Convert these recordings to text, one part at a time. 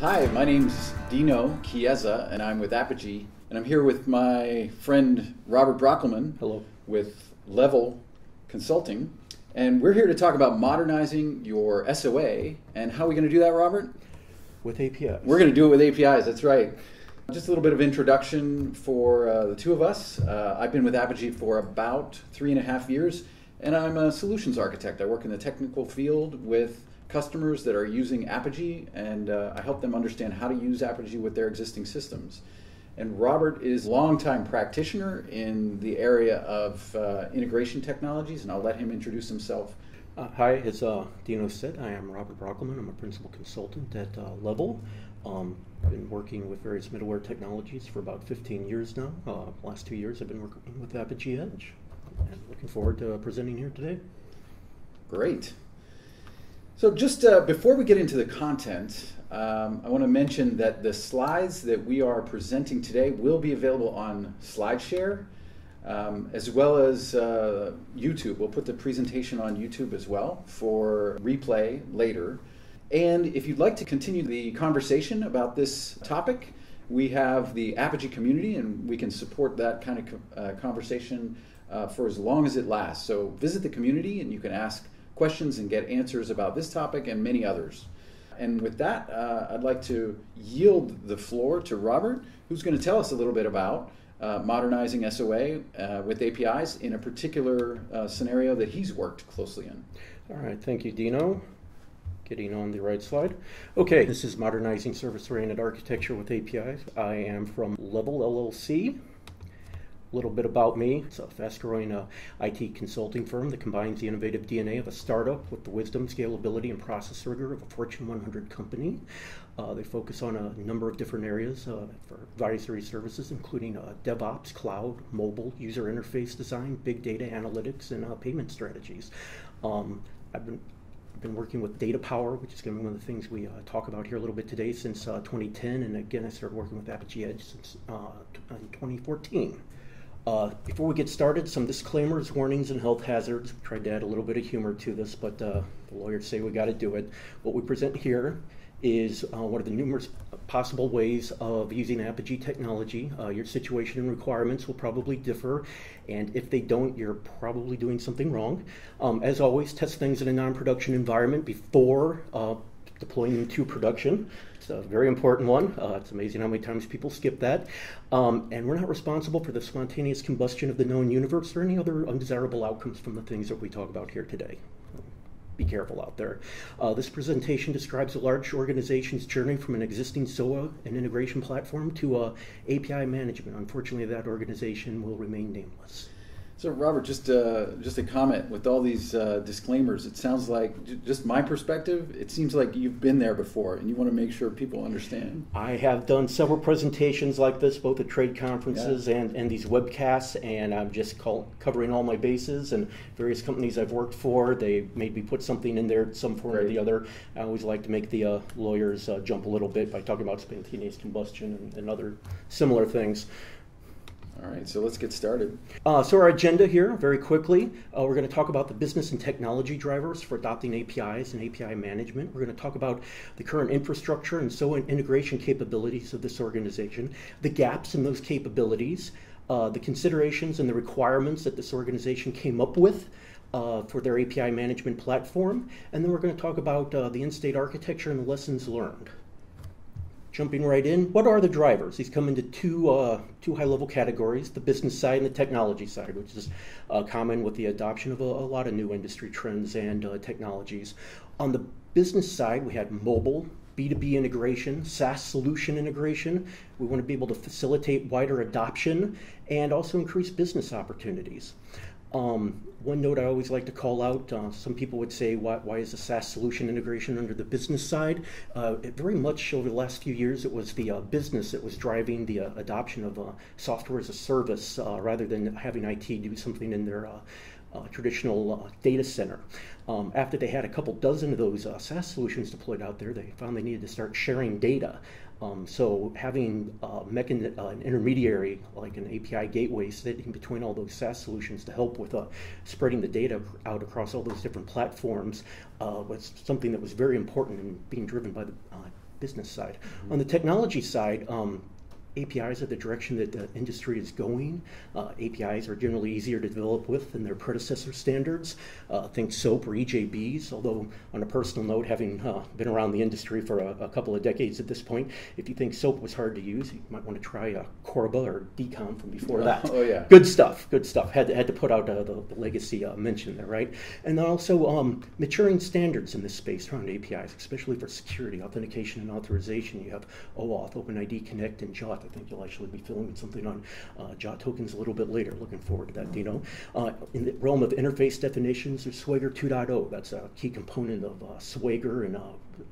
Hi, my name's Dino Chiesa, and I'm with Apigee, and I'm here with my friend Robert Broeckelmann. Hello. With Levvel Consulting, and we're here to talk about modernizing your SOA. And how are we going to do that, Robert? With APIs. We're going to do it with APIs. That's right. Just a little bit of introduction for uh, the two of us. Uh, I've been with Apigee for about three and a half years, and I'm a solutions architect. I work in the technical field with customers that are using Apigee, and uh, I help them understand how to use Apigee with their existing systems. And Robert is a longtime practitioner in the area of uh, integration technologies, and I'll let him introduce himself. Uh, hi, as uh, Dino said, I am Robert Broeckelmann. I'm a principal consultant at uh, Levvel. Um, I've been working with various middleware technologies for about 15 years now. Uh, last two years I've been working with Apigee Edge. And looking forward to presenting here today. Great. So, just uh, before we get into the content, um, I want to mention that the slides that we are presenting today will be available on SlideShare um, as well as uh, YouTube. We'll put the presentation on YouTube as well for replay later. And if you'd like to continue the conversation about this topic, we have the Apigee community, and we can support that kind of uh, conversation uh, for as long as it lasts. So visit the community, and you can ask questions and get answers about this topic and many others. And with that, uh, I'd like to yield the floor to Robert, who's going to tell us a little bit about uh, modernizing SOA uh, with APIs in a particular uh, scenario that he's worked closely in. All right, thank you, Dino. Getting on the right slide. Okay, this is Modernizing Service Oriented Architecture with APIs. I am from Levvel LLC. A little bit about me. It's a fast growing uh, IT consulting firm that combines the innovative DNA of a startup with the wisdom, scalability, and process rigor of a Fortune 100 company. Uh, they focus on a number of different areas uh, for advisory services, including uh, DevOps, cloud, mobile, user interface design, big data analytics, and uh, payment strategies. Um, I've been been working with Data Power, which is going to be one of the things we uh, talk about here a little bit today since uh, 2010. And again, I started working with Apigee Edge since uh, in 2014. Uh, before we get started, some disclaimers, warnings, and health hazards. We tried to add a little bit of humor to this, but uh, the lawyers say we got to do it. What we present here is uh, one of the numerous possible ways of using Apigee technology. Uh, your situation and requirements will probably differ, and if they don't, you're probably doing something wrong. Um, as always, test things in a non production environment before uh, deploying them to production. It's a very important one. Uh, it's amazing how many times people skip that. Um, and we're not responsible for the spontaneous combustion of the known universe or any other undesirable outcomes from the things that we talk about here today be careful out there. Uh, this presentation describes a large organization's journey from an existing SOA and integration platform to uh, API management. Unfortunately, that organization will remain nameless. So, Robert, just uh, just a comment with all these uh, disclaimers. It sounds like, just my perspective, it seems like you've been there before, and you want to make sure people understand. I have done several presentations like this, both at trade conferences yeah. and, and these webcasts, and I'm just call, covering all my bases. And various companies I've worked for, they made me put something in there, some form or the other. I always like to make the uh, lawyers uh, jump a little bit by talking about spontaneous combustion and, and other similar things. All right, so let's get started. Uh, so, our agenda here, very quickly, uh, we're going to talk about the business and technology drivers for adopting APIs and API management. We're going to talk about the current infrastructure and so integration capabilities of this organization, the gaps in those capabilities, uh, the considerations and the requirements that this organization came up with. Uh, for their API management platform, and then we're going to talk about uh, the in-state architecture and the lessons learned jumping right in, what are the drivers? These come into two, uh, two high level categories the business side and the technology side, which is uh, common with the adoption of a, a, lot of new industry trends and uh, technologies. On the business side, we had mobile, B2B integration, SaaS solution integration. We want to be able to facilitate wider adoption and also increase business opportunities. Um, one note I always like to call out uh, some people would say, why, why, is the SaaS solution integration under the business side? Uh, very much over the last few years, it was the uh, business that was driving the uh, adoption of uh, software as a service uh, rather than having IT do something in their traditional data center. Um, after they had a couple dozen of those SaaS solutions deployed out there, they found they needed to start sharing data. Um, so having uh, mechan- uh, an intermediary like an API gateway sitting between all those SaaS solutions to help with uh, spreading the data out across all those different platforms uh, was something that was very important and being driven by the uh, business side. Mm-hmm. On the technology side, um, APIs are the direction that the industry is going. Uh, APIs are generally easier to develop with than their predecessor standards. Uh, think SOAP or EJBs, although on a personal note, having uh, been around the industry for a, a, couple of decades at this point, if you think SOAP was hard to use, you might want to try uh, Corba or DCOM from before that. Oh, yeah. Good stuff, good stuff. Had to, had to put out uh, the, the, legacy uh, mention there, right? And also um, maturing standards in this space around APIs, especially for security, authentication, and authorization. You have OAuth, OpenID Connect, and JWT. I think you'll actually be filming something on uh, tokens a little bit later. Looking forward to that, Dino. Uh, in the realm of interface definitions, there's Swagger 2.0. That's a key component of uh, Swagger and uh,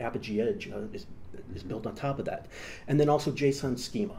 Apigee Edge uh, is, is built on top of that. And then also JSON schema.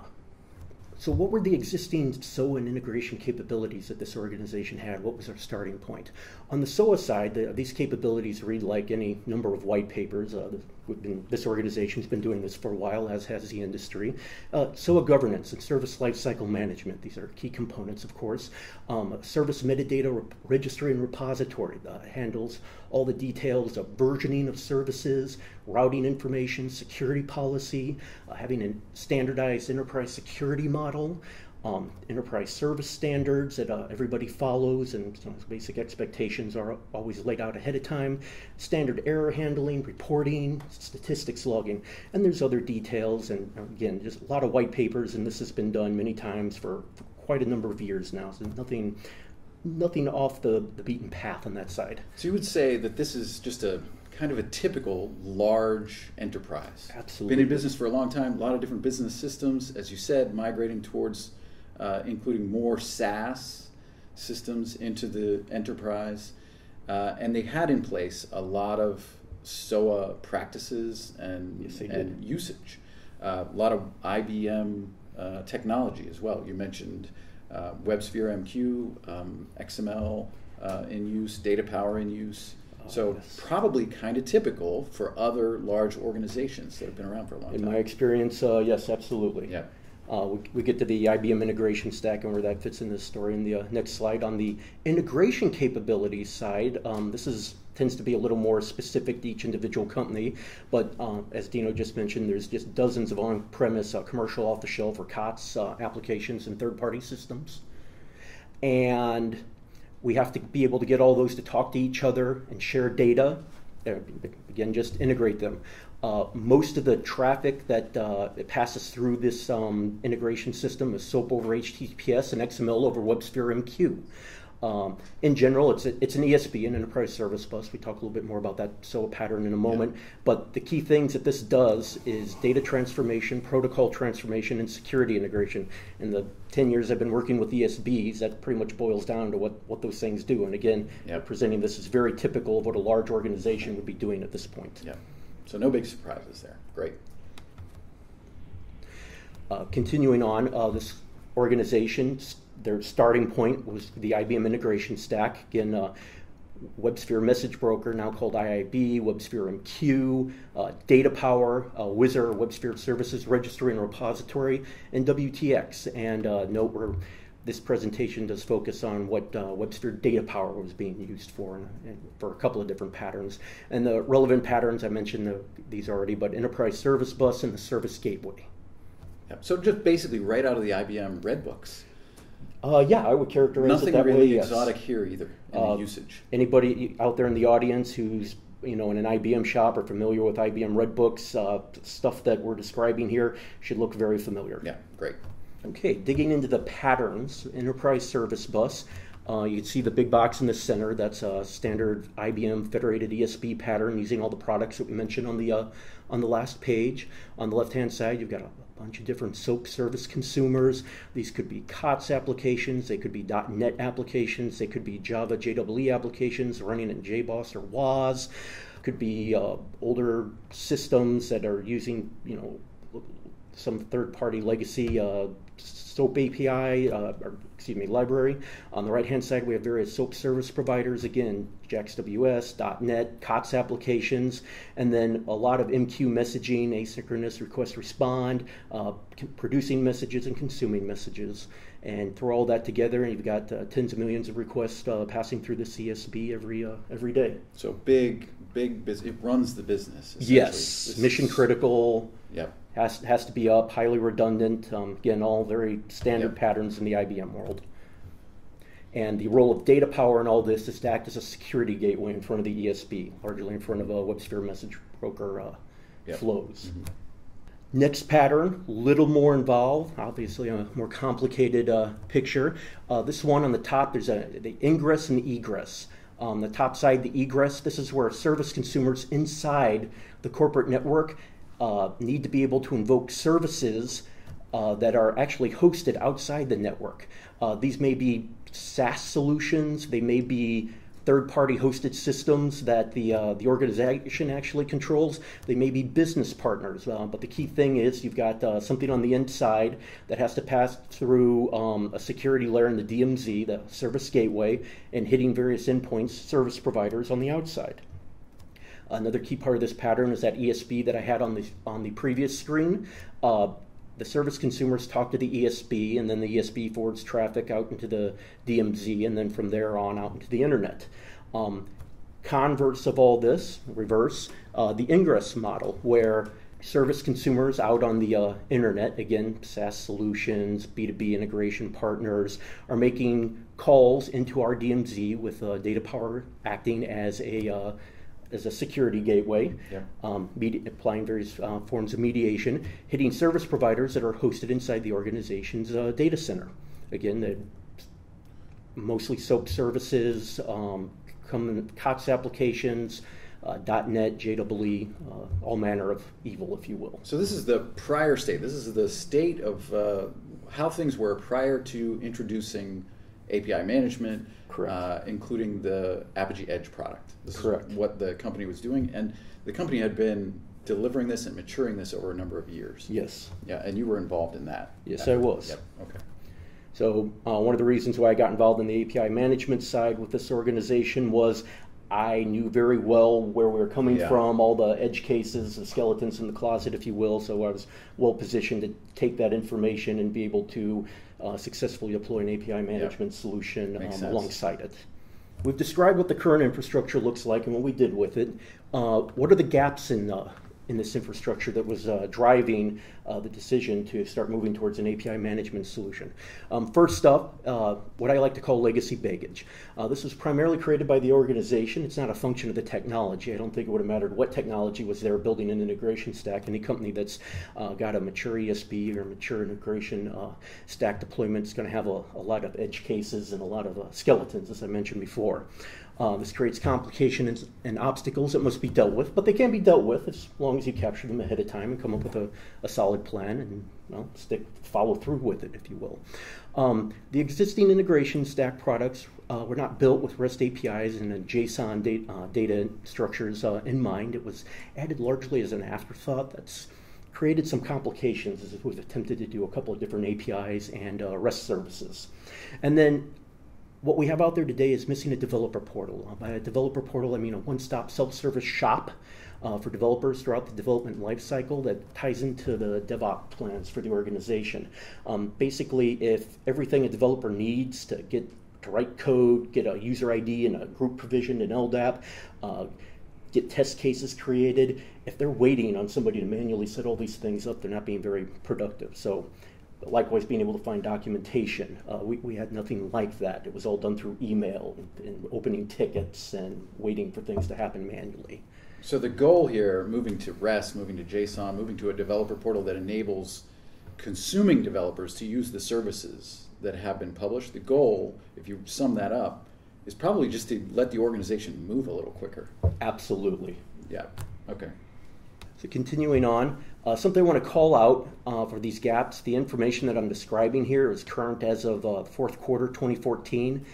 So, what were the existing SOA and integration capabilities that this organization had? What was our starting point? On the SOA side, the, these capabilities read like any number of white papers. Uh, been, this organization's been doing this for a while, as has the industry. Uh, SOA governance and service lifecycle management, these are key components, of course. Um, service metadata registry and repository uh, handles all the details of versioning of services, routing information, security policy, uh, having a standardized enterprise security model, um, enterprise service standards that uh, everybody follows, and some basic expectations are always laid out ahead of time, standard error handling, reporting, statistics logging, and there's other details, and uh, again, just a lot of white papers, and this has been done many times for, for quite a number of years now, so nothing nothing off the, the beaten path on that side. So you would say that this is just a kind of a typical large enterprise. Absolutely. Been in business for a long time, a lot of different business systems, as you said, migrating towards uh, including more SaaS systems into the enterprise. Uh, and they had in place a lot of SOA practices and, yes, and usage. Uh, a lot of IBM uh, technology as well. You mentioned uh, WebSphere MQ, um, XML uh, in use, data power in use. Oh, so yes. probably kind of typical for other large organizations that have been around for a long in time. In my experience, uh, yes, absolutely. Yeah. Uh, we, we, get to the IBM integration stack and where that fits in this story in the uh, next slide. On the integration capabilities side, um, this is tends to be a little more specific to each individual company. But uh, as Dino just mentioned, there's just dozens of on-premise uh, commercial off-the-shelf or COTS uh, applications and third-party systems. And we have to be able to get all those to talk to each other and share data. Uh, again, just integrate them. Uh, most of the traffic that uh, passes through this um, integration system is SOAP over HTTPS and XML over WebSphere MQ. Um, in general, it's, a, it's an ESB, an enterprise service bus. We talk a little bit more about that SOA pattern in a moment. Yeah. But the key things that this does is data transformation, protocol transformation, and security integration. In the 10 years I've been working with ESBs, that pretty much boils down to what, what those things do. And again, yeah. presenting this is very typical of what a large organization would be doing at this point. Yeah. So no big surprises there. Great. Uh, continuing on, uh, this organization their starting point was the IBM integration stack. Again, uh, WebSphere Message Broker, now called IIB, WebSphere MQ, uh, Data Power, uh, Wizard, WebSphere Services Registry and Repository, and WTX. And uh, note where this presentation does focus on what uh, WebSphere Data Power was being used for, and, and for a couple of different patterns. And the relevant patterns, I mentioned the, these already, but Enterprise Service Bus and the Service Gateway. Yep. So just basically right out of the IBM Red Books. Uh, yeah, I would characterize Nothing it that really way. exotic yes. here either in uh, usage. Anybody out there in the audience who's you know in an IBM shop or familiar with IBM Red Books, uh, stuff that we're describing here should look very familiar. Yeah, great. Okay, digging into the patterns, enterprise service bus. Uh, you can see the big box in the center. That's a standard IBM federated ESB pattern using all the products that we mentioned on the uh, on the last page. On the left-hand side, you've got a bunch of different SOAP service consumers. These could be COTS applications, they could be .NET applications, they could be Java JEE applications running in JBoss or WAS. Could be uh, older systems that are using, you know, some third-party legacy uh, SOAP API, uh, or excuse me, library. On the right-hand side, we have various SOAP service providers. Again, JAX-WS, .NET, COTS applications, and then a lot of MQ messaging, asynchronous request respond, uh, producing messages and consuming messages. And throw all that together, and you've got uh, tens of millions of requests uh, passing through the ESB every uh, every day. So big, big business. It runs the business. Yes, This mission is- critical. Yep. Has has to be up, highly redundant. Um, again, all very standard Yep. patterns in the IBM world. And the role of data power in all this is to act as a security gateway in front of the ESB, largely in front of a WebSphere message broker uh, Yep. flows. Next pattern, little more involved, obviously a more complicated uh, picture. Uh, this one on the top, there's a the ingress and egress. On the top side, the egress, this is where service consumers inside the corporate network uh, need to be able to invoke services uh, that are actually hosted outside the network. Uh, these may be SaaS solutions, they may be third-party hosted systems that the uh, the organization actually controls. They may be business partners, uh, but the key thing is you've got something on the inside that has to pass through um, a security layer in the DMZ, the service gateway, and hitting various endpoints, service providers on the outside. Another key part of this pattern is that ESB that I had on the on the previous screen. Uh, the service consumers talk to the ESB, and then the ESB forwards traffic out into the DMZ, and then from there on out into the internet. Um, converse of all this, reverse, uh, the ingress model, where service consumers out on the uh, internet, again, SaaS solutions, B2B integration partners, are making calls into our DMZ with uh, data power acting as a uh, as a security gateway, Yeah. um, medi- applying various uh, forms of mediation, hitting service providers that are hosted inside the organization's uh, data center. Again, the mostly SOAP services, um, common COTS applications, uh, .NET, JEE, uh, all manner of evil, if you will. So this is the prior state. This is the state of uh, how things were prior to introducing API management, Correct. Uh, including the Apigee Edge product. This Correct. what the company was doing, and the company had been delivering this and maturing this over a number of years. Yes. Yeah, and you were involved in that. Yes, I was. Yep. Okay. So, uh, one of the reasons why I got involved in the API management side with this organization was I knew very well where we were coming Yeah. from, all the edge cases, the skeletons in the closet, if you will. So, I was well positioned to take that information and be able to uh, successfully deploy an API management solution um, alongside it. We've described what the current infrastructure looks like and what we did with it. Uh, what are the gaps in uh, in this infrastructure that was uh, driving uh, the decision to start moving towards an API management solution? Um, first up, uh, what I like to call legacy baggage. Uh, this was primarily created by the organization. It's not a function of the technology. I don't think it would have mattered what technology was there building an integration stack. Any company that's uh, got a mature ESB or mature integration uh, stack deployment is going to have a, a lot of edge cases and a lot of skeletons, as I mentioned before. Uh, this creates complications and obstacles that must be dealt with, but they can be dealt with as long as you capture them ahead of time and come up with a, a solid plan and well, stick follow through with it, if you will. Um, the existing integration stack products uh, were not built with REST APIs and JSON data, uh, data structures uh, in mind. It was added largely as an afterthought. That's created some complications as we've attempted to do a couple of different APIs and uh, REST services. And then what we have out there today is missing a developer portal. Uh, by a developer portal, I mean a one stop self service shop uh, for developers throughout the development lifecycle that ties into the DevOps plans for the organization. Um, basically, if everything a developer needs to get to write code, get a user ID and a group provision in LDAP, uh, get test cases created, if they're waiting on somebody to manually set all these things up, they're not being very productive. So likewise being able to find documentation. Uh, we, we had nothing like that. It was all done through email and, and opening tickets and waiting for things to happen manually. So the goal here, moving to REST, moving to JSON, moving to a developer portal that enables consuming developers to use the services that have been published. The goal, if you sum that up, is probably just to let the organization move a little quicker. Absolutely. Yeah. Okay. So continuing on, uh, something I want to call out uh, for these gaps, the information that I'm describing here is current as of uh, fourth quarter 2014.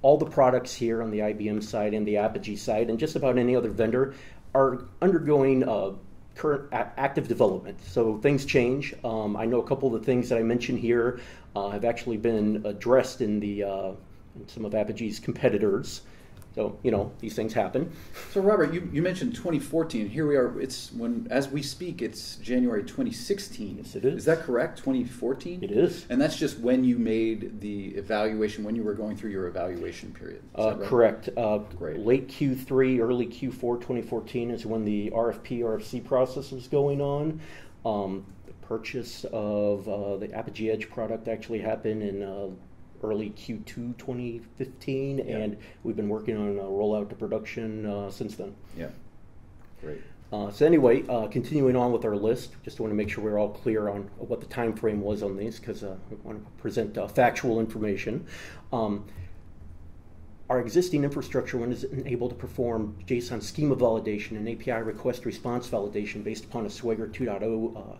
All the products here on the IBM side and the Apigee side, and just about any other vendor, are undergoing uh, current active development. So things change. Um, I know a couple of the things that I mentioned here uh, have actually been addressed in the uh, in some of Apigee's competitors. So you know these things happen. So Robert, you, you mentioned 2014. Here we are. It's when as we speak, it's January 2016. Yes, it is. Is that correct? 2014. It is. And that's just when you made the evaluation, when you were going through your evaluation period. Uh, right? Correct. Uh, Great. Late Q3, early Q4 2014 is when the RFP, RFC process was going on. Um, the purchase of uh, the Apigee Edge product actually happened in uh, early Q2 2015, Yeah. and we've been working on a rollout to production uh, since then. Yeah. Great. Uh, so anyway, uh, continuing on with our list, just want to make sure we're all clear on what the time frame was on these because uh, we want to present uh, factual information. Um, our existing infrastructure when is able to perform JSON schema validation and API request response validation based upon a Swagger 2.0 uh,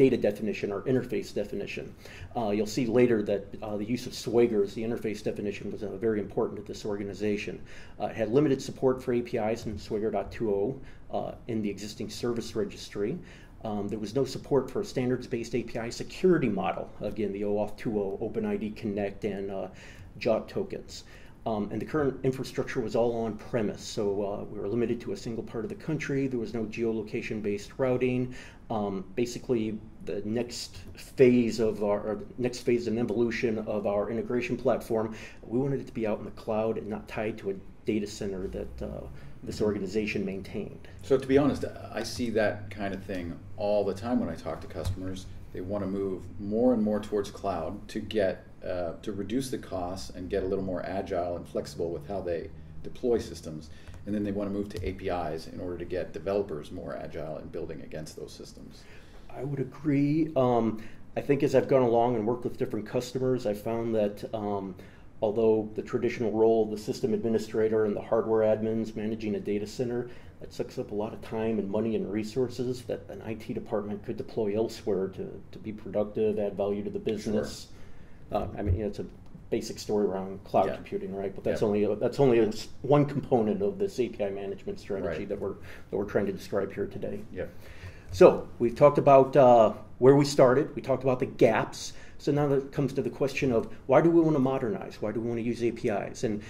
data definition or interface definition. Uh, you'll see later that uh, the use of Swagger as the interface definition was uh, very important to this organization. Uh, it had limited support for APIs in Swagger.2.0 uh, in the existing service registry. Um, there was no support for a standards-based API security model. Again, the OAuth 2.0, OpenID Connect, and JOT tokens. Um, and the current infrastructure was all on premise, so uh, we were limited to a single part of the country. There was no geolocation based routing. Um, basically, the next phase of our or next phase and evolution of our integration platform, we wanted it to be out in the cloud and not tied to a data center that uh, this organization maintained. So to be honest, I see that kind of thing all the time when I talk to customers. They want to move more and more towards cloud to get uh, to reduce the costs and get a little more agile and flexible with how they deploy systems. And then they want to move to APIs in order to get developers more agile in building against those systems. I would agree. Um, I think as I've gone along and worked with different customers, I found that um, although the traditional role of the system administrator and the hardware admins managing a data center, that sucks up a lot of time and money and resources that an IT department could deploy elsewhere to, to be productive, add value to the business. Uh, I mean, it's a basic story around cloud Yeah. computing, right? But that's Yeah. only a, that's only a one component of this API management strategy Right. that we're that we're trying to describe here today. Yep. So we've talked about uh, where we started. We talked about the gaps. So now it comes to the question of why do we want to modernize? Why do we want to use APIs? And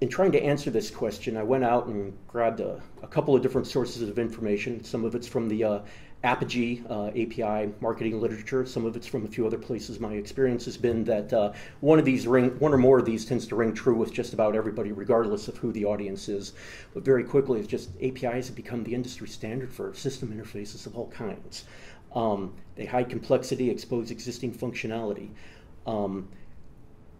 in trying to answer this question, I went out and grabbed a, a couple of different sources of information. Some of it's from the uh, Apigee uh, API marketing literature. Some of it's from a few other places. My experience has been that uh, one of these ring, one or more of these tends to ring true with just about everybody, regardless of who the audience is. But very quickly, it's just APIs have become the industry standard for system interfaces of all kinds. Um, they hide complexity, expose existing functionality. Um,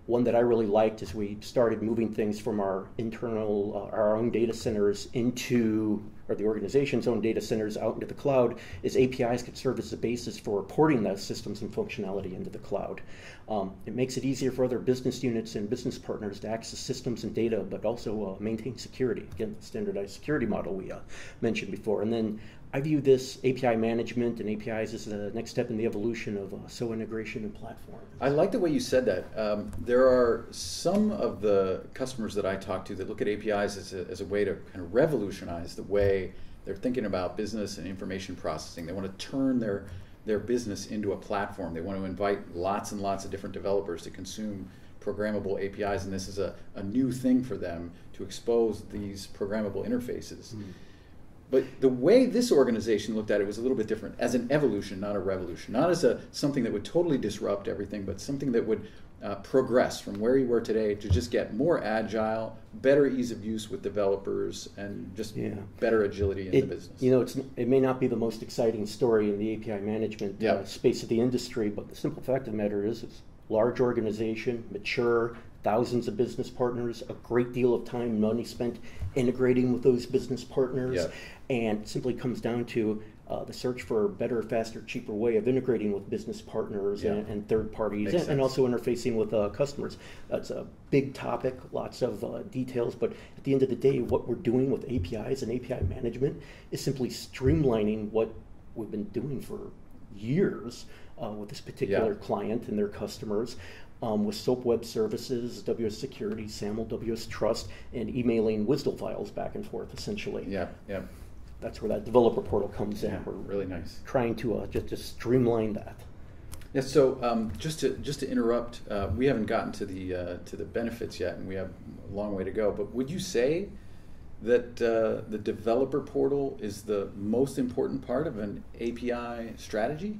one that I really liked is we started moving things from our internal, uh, our own data centers into, or the organization's own data centers out into the cloud, is APIs could serve as the basis for reporting those systems and functionality into the cloud. Um, it makes it easier for other business units and business partners to access systems and data, but also uh, maintain security. Again, the standardized security model we uh, mentioned before. And then I view this API management and APIs as the next step in the evolution of uh, SOA integration and platform. I like the way you said that. Um, there are some of the customers that I talk to that look at APIs as a, as a way to kind of revolutionize the way they're thinking about business and information processing. They want to turn their their business into a platform. They want to invite lots and lots of different developers to consume programmable APIs, and this is a, a new thing for them to expose these programmable interfaces. But the way this organization looked at it was a little bit different, as an evolution, not a revolution, not as a something that would totally disrupt everything, but something that would uh, progress from where you were today to just get more agile, better ease of use with developers, and just Yeah. better agility in it, the business. You know, it's, it may not be the most exciting story in the API management Yeah. uh, space of the industry, but the simple fact of the matter is it's large organization, mature, thousands of business partners, a great deal of time and money spent integrating with those business partners. And simply comes down to uh, the search for a better, faster, cheaper way of integrating with business partners Yeah. and, and third parties, and, and also interfacing with uh, customers. That's a big topic, lots of uh, details, but at the end of the day, what we're doing with APIs and API management is simply streamlining what we've been doing for years uh, with this particular Yeah. client and their customers. Um, with SOAP Web Services, WS Security, SAML, WS Trust, and emailing WSDL files back and forth, essentially. yeah, yeah, That's where that developer portal comes in. yeah, We're really nice. trying to uh, just, just streamline that. Yeah. So um, just to just to interrupt, uh, we haven't gotten to the uh, to the benefits yet, and we have a long way to go. But would you say that uh, the developer portal is the most important part of an API strategy?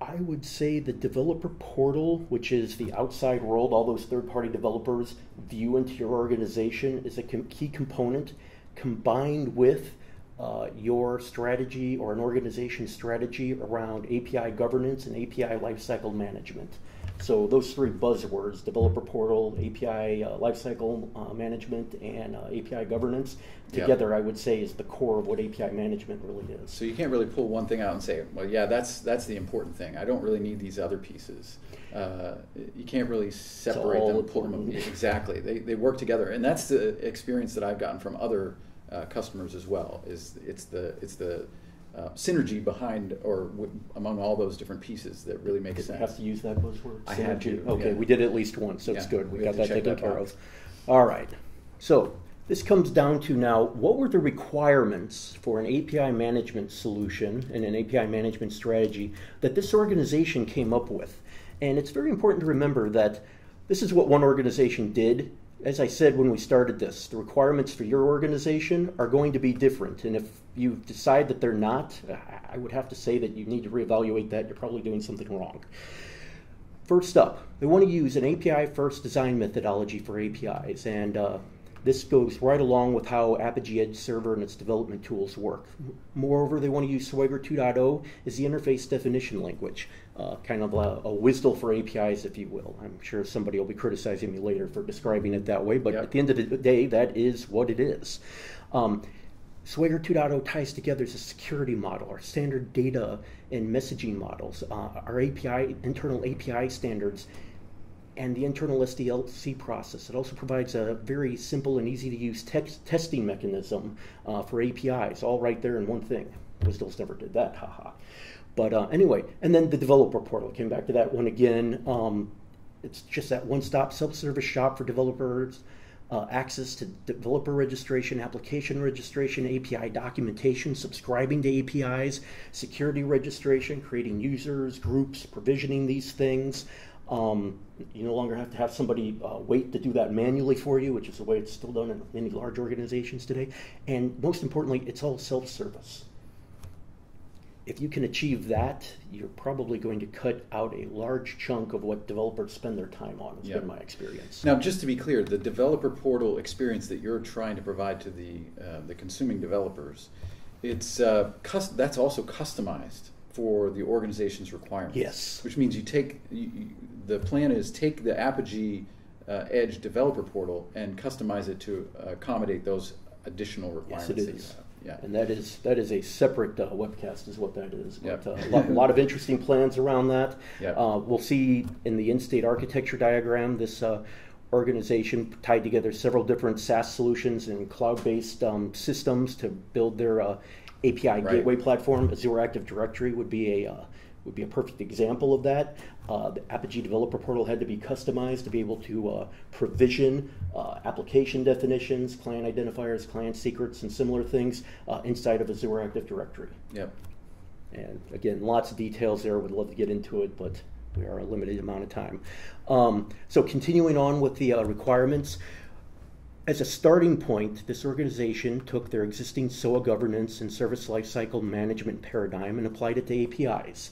I would say the developer portal, which is the outside world, all those third party developers view into your organization, is a key component combined with uh, your strategy or an organization strategy around API governance and API lifecycle management. So those three buzzwords, developer portal, API uh, lifecycle uh, management, and uh, API governance, together yep. I would say is the core of what API management really is. So you can't really pull one thing out and say, well, yeah, that's that's the important thing. I don't really need these other pieces. Uh, you can't really separate them, pull them. Exactly, they, they work together, and that's the experience that I've gotten from other uh, customers as well. Is it's the it's the uh, synergy behind or w- among all those different pieces that really makes sense. Have to use that buzzword. I had to. Okay, yeah. we did at least once, so yeah, it's good. We, we got that taken care of. All right. So this comes down to now what were the requirements for an API management solution and an API management strategy that this organization came up with? And it's very important to remember that this is what one organization did as I said when we started this, the requirements for your organization are going to be different. And if you decide that they're not, I would have to say that you need to reevaluate that. You're probably doing something wrong. First up, they want to use an API first design methodology for APIs. And uh, this goes right along with how Apigee Edge Server and its development tools work. Moreover, they want to use Swagger 2.0 as the interface definition language, uh, kind of a, a WSDL for APIs, if you will. I'm sure somebody will be criticizing me later for describing it that way, but yep. at the end of the day, that is what it is. Um, Swagger 2.0 ties together as a security model, our standard data and messaging models, uh, our API, internal API standards, and the internal SDLC process. It also provides a very simple and easy to use testing mechanism uh, for APIs, all right there in one thing. WSDLs never did that, haha. But uh, anyway, and then the developer portal came back to that one again. Um, it's just that one-stop self-service shop for developers, uh, access to developer registration, application registration, API documentation, subscribing to APIs, security registration, creating users, groups, provisioning these things, um, you no longer have to have somebody uh, wait to do that manually for you, which is the way it's still done in many large organizations today. And most importantly, it's all self service. If you can achieve that, you're probably going to cut out a large chunk of what developers spend their time on. It's yep. been my experience. Now, just to be clear, the developer portal experience that you're trying to provide to the uh, the consuming developers, it's uh, that's also customized for the organization's requirements. Yes. Which means you take you, you, the plan is take the Apigee uh, Edge developer portal and customize it to accommodate those additional requirements yes, you have. Yeah. And that is that is a separate uh, webcast, is what that is. But, yep. uh, a, lot, a, lot, of interesting plans around that. Yep. Uh, we'll see in the in-state architecture diagram this uh, organization tied together several different SaaS solutions and cloud-based um, systems to build their uh, API right. gateway platform. Azure Active Directory would be a uh, would be a perfect example of that. Uh, the Apigee Developer Portal had to be customized to be able to uh, provision uh, application definitions, client identifiers, client secrets, and similar things uh, inside of Azure Active Directory. Yep. And again, lots of details there. Would love to get into it, but we are a limited amount of time. Um, so continuing on with the uh, requirements, as a starting point, this organization took their existing SOA governance and service lifecycle management paradigm and applied it to APIs.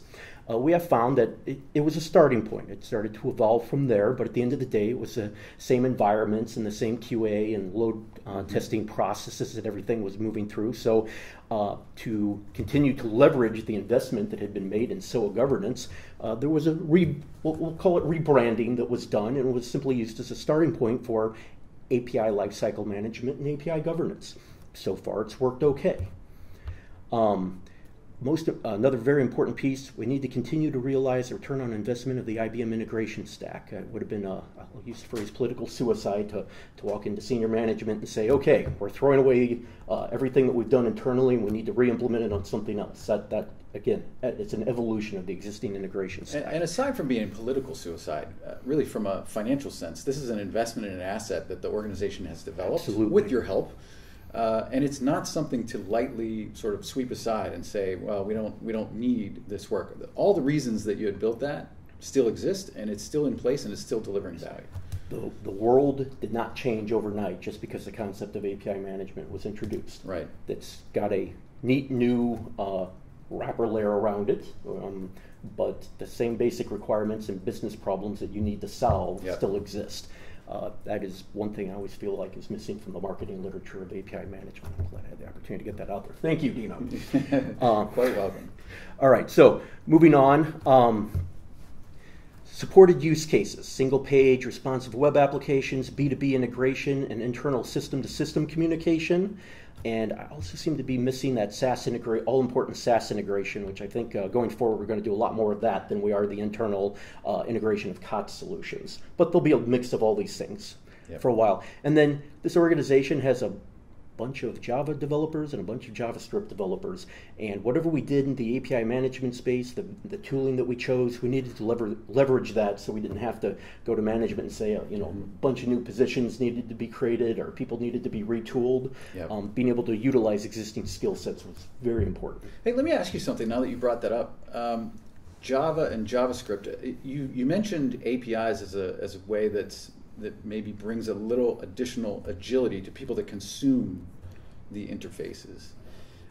Uh, we have found that it, it, was a starting point. It started to evolve from there, but at the end of the day, it was the same environments and the same QA and load uh, testing processes that everything was moving through. So, uh, to continue to leverage the investment that had been made in SOA governance, uh, there was a re, we'll, we'll call it rebranding that was done and was simply used as a starting point for API lifecycle management and API governance. So far, it's worked okay. Um, most another very important piece we need to continue to realize the return on investment of the IBM integration stack. It would have been a, I'll use the phrase political suicide to, to walk into senior management and say, okay, we're throwing away uh, everything that we've done internally and we need to re-implement it on something else. That, that again, it's an evolution of the existing integration stack. And, and aside from being political suicide, uh, really from a financial sense, this is an investment in an asset that the organization has developed Absolutely. with your help. Uh, and it's not something to lightly sort of sweep aside and say, well, we don't we don't need this work. All the reasons that you had built that still exist, and it's still in place, and it's still delivering value. The, the world did not change overnight just because the concept of API management was introduced. Right. It's got a neat new uh, wrapper layer around it, um, but the same basic requirements and business problems that you need to solve Yep. still exist. Uh, that is one thing I always feel like is missing from the marketing literature of API management. I'm glad I had the opportunity to get that out there. Thank you, Dino. Um, Quite welcome. All right, so moving on. Um, supported use cases, single page responsive web applications, B2B integration, and internal system to system communication. And I also seem to be missing that SaaS integrate, all important SaaS integration, which I think uh, going forward we're going to do a lot more of that than we are the internal uh, integration of COTS solutions. But there'll be a mix of all these things Yep. for a while. And then this organization has a bunch of Java developers and a bunch of JavaScript developers. And whatever we did in the API management space, the, the tooling that we chose, we needed to lever, leverage that so we didn't have to go to management and say, uh, you know, Mm-hmm. a bunch of new positions needed to be created or people needed to be retooled. Yep. Um, being able to utilize existing skill sets was very important. Hey, let me ask you something now that you brought that up. Um, Java and JavaScript, uh, you, you mentioned APIs as a, as a way that's, that maybe brings a little additional agility to people that consume the interfaces.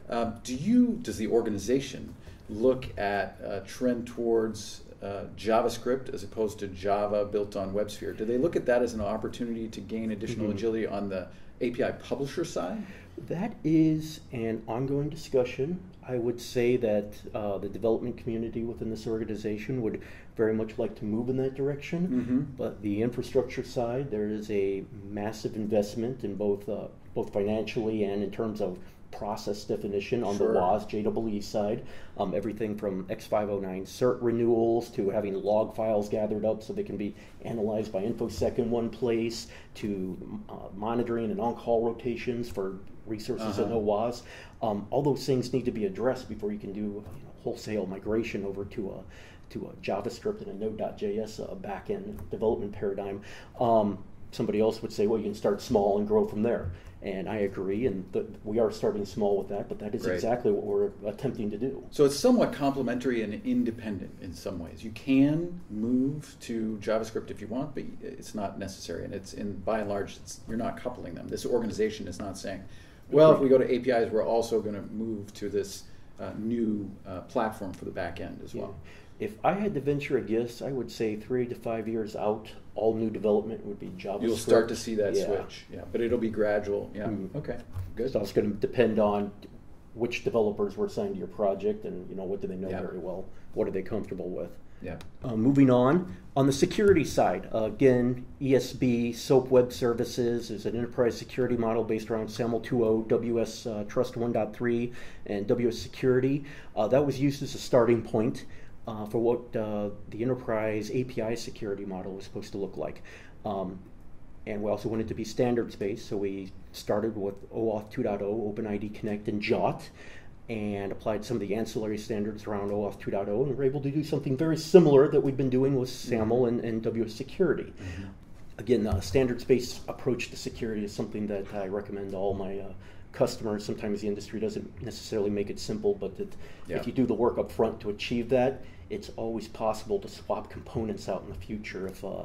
Um, do you, does the organization look at a trend towards uh, JavaScript as opposed to Java built on WebSphere? Do they look at that as an opportunity to gain additional Mhm. agility on the API publisher side? That is an ongoing discussion. I would say that uh, the development community within this organization would very much like to move in that direction. Mhm. But the infrastructure side, there is a massive investment in both, uh, both financially and in terms of process definition on Sure. the WAS JEE side. Um, everything from X509 cert renewals to having log files gathered up so they can be analyzed by InfoSec in one place to uh, monitoring and on-call rotations for resources in Uh-huh. OWASP. Um, all those things need to be addressed before you can do you know, wholesale migration over to a to a JavaScript and a Node.js uh, backend development paradigm. Um, somebody else would say, well, you can start small and grow from there. And I agree, and we are starting small with that, but that is Great. exactly what we're attempting to do. So it's somewhat complementary and independent in some ways. You can move to JavaScript if you want, but it's not necessary. And it's in by and large, it's, you're not coupling them. This organization is not saying, well, if we go to APIs, we're also going to move to this uh, new uh, platform for the back end as well. If I had to venture a guess, I would say three to five years out, all new development would be JavaScript. You'll start to see that Yeah. switch, yeah. But it'll be gradual, yeah. Mm. Okay, good. So it's going to depend on which developers were assigned to your project, and you know what do they know Yeah. very well, what are they comfortable with. Yeah. Uh, moving on, on the security side, uh, again, ESB, SOAP Web Services is an enterprise security model based around SAML 2.0, WS uh, Trust 1.3, and WS Security. Uh, that was used as a starting point uh, for what uh, the enterprise API security model was supposed to look like. Um, and we also wanted to be standards based, so we started with OAuth 2.0, OpenID Connect, and JOT, and applied some of the ancillary standards around OAuth 2.0, and were able to do something very similar that we've been doing with SAML and, and WS Security. Again, the standards based approach to security is something that I recommend to all my uh, customers. Sometimes the industry doesn't necessarily make it simple, but that Yeah. if you do the work up front to achieve that, it's always possible to swap components out in the future if uh,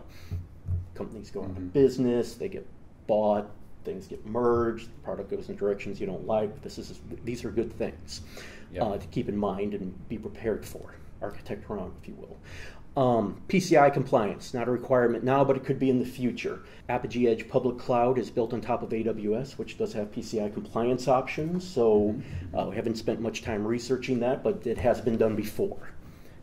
companies go out of Mhm. business, they get bought, things get merged, the product goes in directions you don't like. This is these are good things Yep. uh, to keep in mind and be prepared for. Architect around, if you will. Um, PCI compliance, not a requirement now, but it could be in the future. Apigee Edge Public Cloud is built on top of AWS, which does have PCI compliance options. So uh, we haven't spent much time researching that, but it has been done before.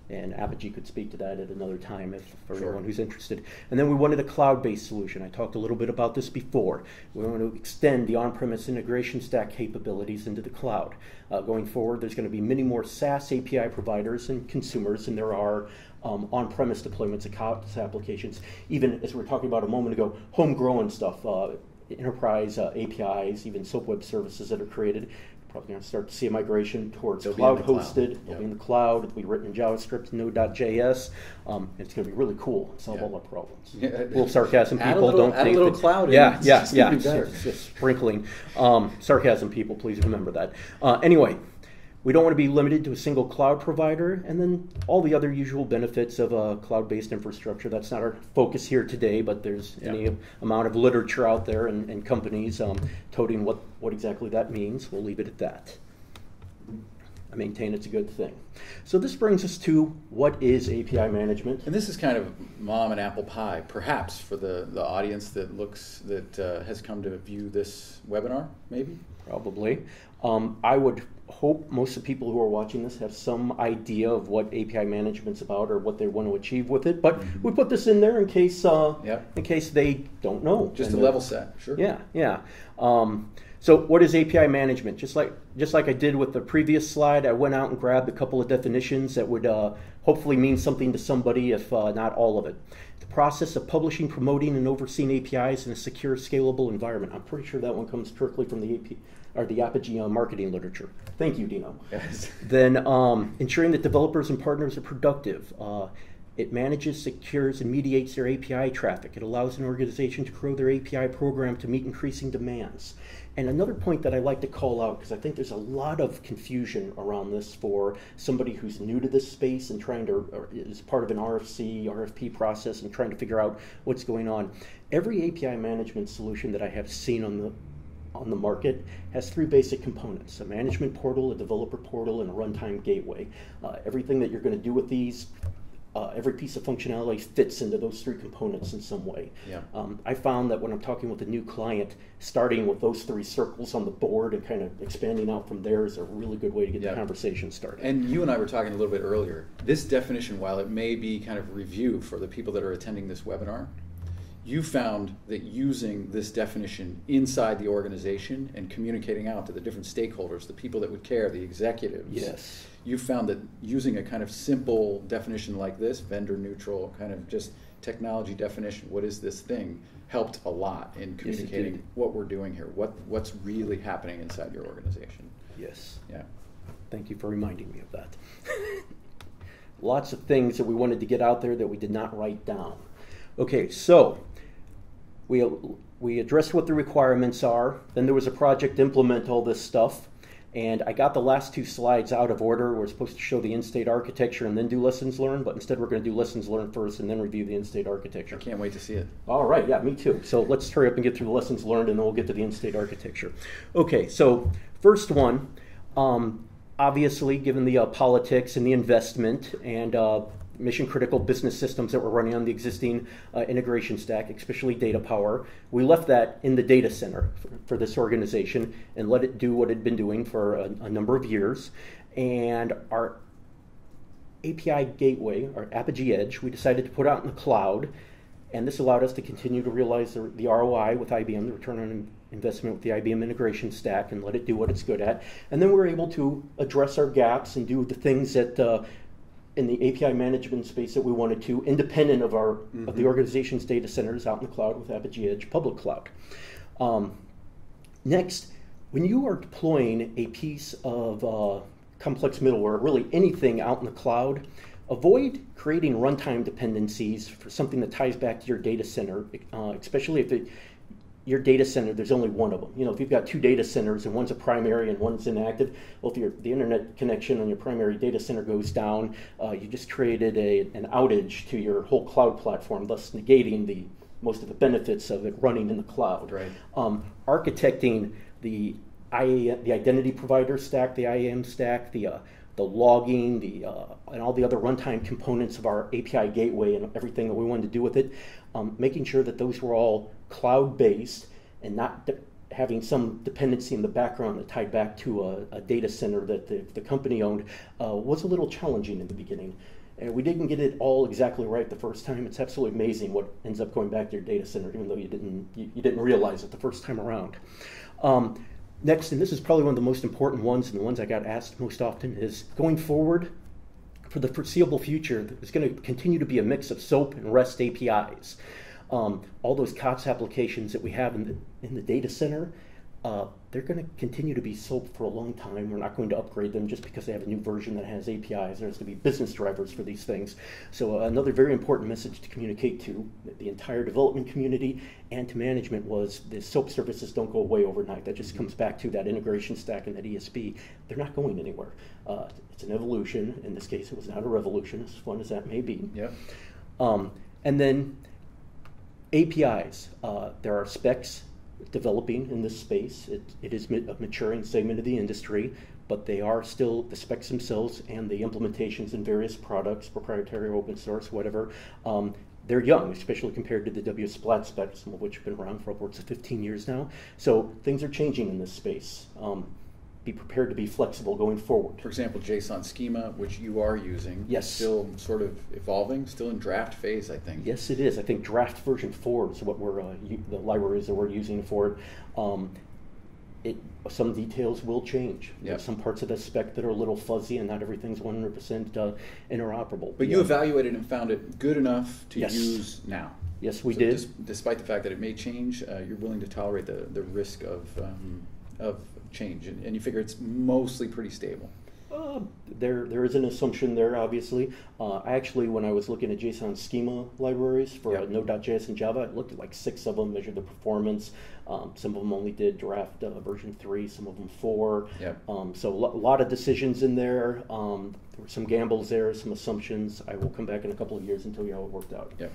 And Apigee could speak to that at another time if for Sure. anyone who's interested. And then we wanted a cloud-based solution. I talked a little bit about this before. We want to extend the on-premise integration stack capabilities into the cloud. Uh, going forward, there's going to be many more SaaS API providers and consumers, and there are um, on-premise deployments of applications. Even as we were talking about a moment ago, homegrown stuff, uh, enterprise uh, APIs, even SOAP web services that are created probably going to start to see a migration towards They'll cloud the cloud. hosted. Yep. It'll be in the cloud. It'll be written in JavaScript, Node.js. Um, it's going to be really cool. Solve Yeah. all our problems. Yeah. A little sarcasm, people. little- don't add a think little that- cloud in. Yeah, It's yeah, just yeah. be better. Just sprinkling. Um, sarcasm, people. Please remember that. Uh, anyway. We don't want to be limited to a single cloud provider, and then all the other usual benefits of a cloud-based infrastructure. That's not our focus here today, but there's Yeah. any amount of literature out there and, and companies um, toting what, what exactly that means. We'll leave it at that. I maintain it's a good thing. So this brings us to what is API management? And this is kind of mom and apple pie, perhaps, for the, the audience that looks that uh, has come to view this webinar, maybe. Probably. Um, I would hope most of the people who are watching this have some idea of what API management's about or what they want to achieve with it. But we put this in there in case uh, Yep. in case they don't know. Just And, a level set, sure. Yeah, yeah. Um, so what is API management? Just like just like I did with the previous slide, I went out and grabbed a couple of definitions that would uh, hopefully mean something to somebody, if uh, not all of it. The process of publishing, promoting, and overseeing APIs in a secure, scalable environment. I'm pretty sure that one comes directly from the AP or the Apigee uh, marketing literature. Thank you, Dino. Yes. Then um, ensuring that developers and partners are productive. Uh, it manages, secures, and mediates their API traffic. It allows an organization to grow their API program to meet increasing demands. And another point that I like to call out, because I think there's a lot of confusion around this for somebody who's new to this space and trying to, is part of an RFC, RFP process and trying to figure out what's going on. Every API management solution that I have seen on the on the market has three basic components a management portal, a developer portal, and a runtime gateway. Uh, everything that you're going to do with these, uh, every piece of functionality fits into those three components in some way. Yeah. Um, I found that when I'm talking with a new client, starting with those three circles on the board and kind of expanding out from there is a really good way to get Yeah. the conversation started. And you and I were talking a little bit earlier. This definition, while it may be kind of review for the people that are attending this webinar, you found that using this definition inside the organization and communicating out to the different stakeholders, the people that would care, the executives, yes. you found that using a kind of simple definition like this, vendor neutral, kind of just technology definition, what is this thing, helped a lot in communicating did. what we're doing here, what what's really happening inside your organization. Yes. Yeah. Thank you for reminding me of that. Lots of things that we wanted to get out there that we did not write down. Okay, so we, we addressed what the requirements are. Then there was a project to implement all this stuff. And I got the last two slides out of order. We're supposed to show the in-state architecture and then do lessons learned, but instead we're going to do lessons learned first and then review the in-state architecture. I can't wait to see it. All right, yeah, me too. So let's hurry up and get through the lessons learned, and then we'll get to the in-state architecture. Okay, so first one, um, obviously, given the uh, politics and the investment and uh, mission-critical business systems that we're running on the existing uh, integration stack, especially data power, we left that in the data center for, for this organization and let it do what it had been doing for a, a number of years. And our API gateway, our Apigee Edge, we decided to put out in the cloud, and this allowed us to continue to realize the, the ROI with IBM, the return on investment with the IBM integration stack, and let it do what it's good at. And then we were able to address our gaps and do the things that uh, in the API management space that we wanted to, independent of our of the organization's data centers out in the cloud with Apigee Edge public cloud. Um, Next, when you are deploying a piece of uh, complex middleware, really anything out in the cloud, avoid creating runtime dependencies for something that ties back to your data center, uh, especially if it, your data center, there's only one of them. You know, if you've got two data centers and one's a primary and one's inactive, well, if your, the internet connection on your primary data center goes down, uh, you just created a, an outage to your whole cloud platform, thus negating the most of the benefits of it running in the cloud Right. um, architecting the IA, the identity provider stack, the IAM stack, the uh, the logging, the uh, and all the other runtime components of our API gateway and everything that we wanted to do with it, um, making sure that those were all cloud based and not de- having some dependency in the background that tied back to a, a data center that the, the company owned uh, was a little challenging in the beginning. And we didn't get it all exactly right the first time. It's absolutely amazing what ends up going back to your data center, even though you didn't you, you didn't realize it the first time around. Um, next, and this is probably one of the most important ones, and the ones I got asked most often, is going forward for the foreseeable future. There's going to continue to be a mix of SOAP and REST APIs. Um, all those COTS applications that we have in the in the data center. Uh, they're going to continue to be SOAP for a long time. We're not going to upgrade them just because they have a new version that has APIs. There's going to be business drivers for these things. So, uh, another very important message to communicate to the entire development community and to management was the SOAP services don't go away overnight. That just comes back to that integration stack and that ESB. They're not going anywhere. Uh, it's an evolution. In this case, it was not a revolution, as fun as that may be. Yep. Um, and then APIs. Uh, there are specs developing in this space. It, it is a maturing segment of the industry, but they are still the specs themselves and the implementations in various products, proprietary, open source, whatever. Um, they're young, especially compared to the W Splat specs, some of which have been around for upwards of 15 years now. So things are changing in this space. Um, be prepared to be flexible going forward. For example, JSON schema, which you are using, yes, still sort of evolving, still in draft phase, I think. Yes, it is. I think draft version four is what we're uh, the libraries that we're using for it. Um, it some details will change. Yep. Some parts of the spec that are a little fuzzy, and not everything's 100% uh, interoperable. But you evaluated and found it good enough to yes. use now. Yes, we so did. Dis- despite the fact that it may change, uh, you're willing to tolerate the, the risk of um, of change, and, and you figure it's mostly pretty stable. Uh, there, there is an assumption there, obviously. Uh, actually, when I was looking at JSON schema libraries for yep. Node.js and Java, I looked at like six of them, measured the performance. Um, some of them only did draft uh, version three, some of them four. Yep. Um, so a lo- lot of decisions in there. Um, there were some gambles there, some assumptions. I will come back in a couple of years and tell you how it worked out. Yep.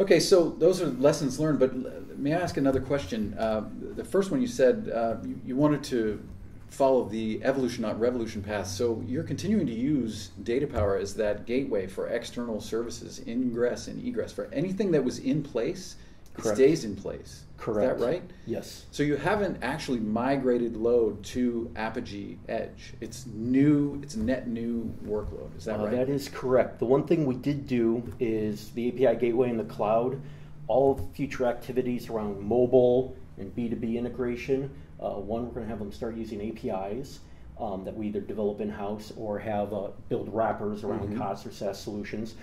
Okay, so those are lessons learned, but may I ask another question? Uh, the first one you said uh, you, you, wanted to follow the evolution, not revolution path. So you're continuing to use data power as that gateway for external services, ingress and egress. For anything that was in place, Correct. stays in place. Correct. Is that right? Yes. So you haven't actually migrated load to Apigee Edge. It's new. It's net new workload. Is that uh, right? That is correct. The one thing we did do is the API gateway in the cloud. All future activities around mobile and B2B integration. Uh, one, we're going to have them start using APIs. Um, that we either develop in house or have uh, build wrappers around mm-hmm. COTS or SaaS solutions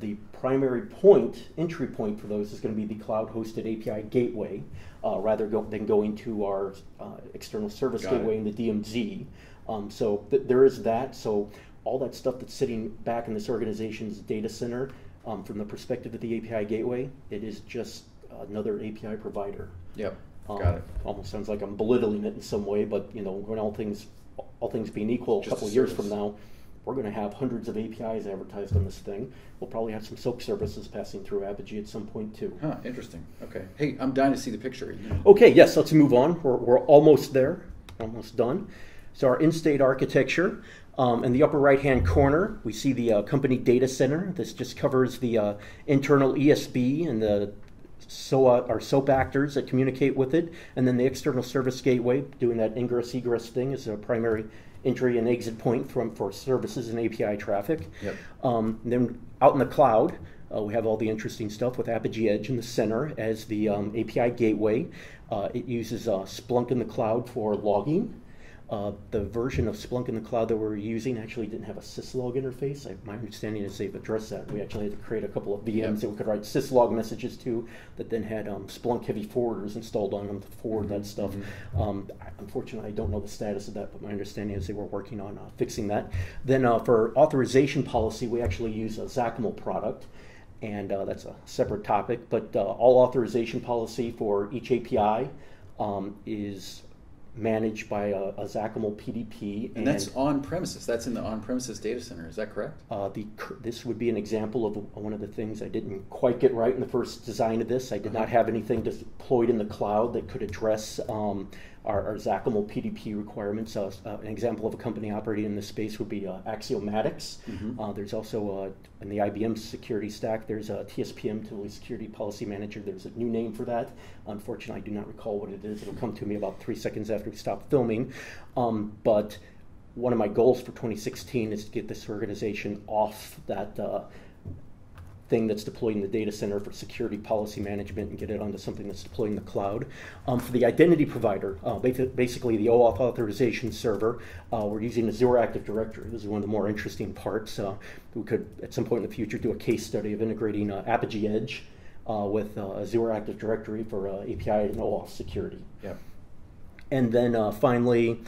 the primary point, entry point for those is going to be the cloud hosted API gateway, uh, rather go, than going to our uh, external service Got gateway it. in the DMZ. Um, so th- there is that. So all that stuff that's sitting back in this organization's data center, um, from the perspective of the API gateway, it is just another API provider. Yep. Um, Got it. Almost sounds like I'm belittling it in some way, but you know, when all things all things being equal, just a couple years from now, we're going to have hundreds of APIs advertised on this thing. We'll probably have some SOAP services passing through Apigee at some point too. Huh, interesting. Okay. Hey, I'm dying to see the picture. Okay, yes, let's move on. We're, we're almost there, almost done. So, our in state architecture. Um, in the upper right hand corner, we see the uh, company data center. This just covers the uh, internal ESB and the SOA, our SOAP actors that communicate with it, and then the external service gateway doing that ingress egress thing is a primary entry and exit point from for services and API traffic. Yep. Um, then out in the cloud, uh, we have all the interesting stuff with Apigee Edge in the center as the um, API gateway. Uh, it uses uh, Splunk in the cloud for logging. Uh, the version of Splunk in the cloud that we're using actually didn't have a syslog interface. I, my understanding is they've addressed that. We actually had to create a couple of VMs Yep. that we could write syslog messages to that then had um, Splunk heavy forwarders installed on them to forward that stuff. Um, I- unfortunately, I don't know the status of that, but my understanding is they were working on uh, fixing that. Then uh, for authorization policy, we actually use a XACML product. And uh, that's a separate topic, but uh, all authorization policy for each API um, is managed by a, a PDP. And that's on premises. That's in the on premises data center. Is that correct? Uh, the this would be an example of one of the things I didn't quite get right in the first design of this. I did not have anything deployed in the cloud that could address um, our, our PDP requirements. Uh, uh, an example of a company operating in this space would be uh, Axiomatics. Uh, there's also uh, in the IBM security stack. There's a TSPM, Tivoli Security Policy Manager. There's a new name for that. Unfortunately, I do not recall what it is. It'll come to me about three seconds after we stop filming. Um, but one of my goals for 2016 is to get this organization off that uh, thing that's deployed in the data center for security policy management and get it onto something that's deployed in the cloud. Um, for the identity provider, uh, basically the OAuth authorization server, uh, we're using Azure Active Directory. This is one of the more interesting parts. Uh, we could, at some point in the future, do a case study of integrating uh, Apigee Edge uh, with uh, a Active Directory for uh, API and OAuth security. Yeah. And then uh, finally,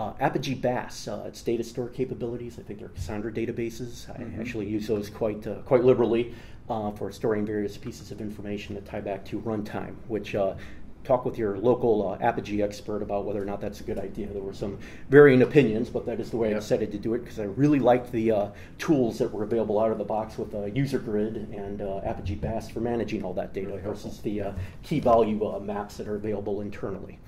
uh, Apigee BaaS, uh, its data store capabilities. I think they're Cassandra databases. I actually use those quite uh, quite liberally uh, for storing various pieces of information that tie back to runtime, which uh, talk with your local uh, Apigee expert about whether or not that's a good idea. There were some varying opinions, but that is the way yep. I decided to do it because I really liked the uh, tools that were available out of the box with uh, Usergrid and uh, Apigee BaaS for managing all that data really versus the uh, key value uh, maps that are available internally.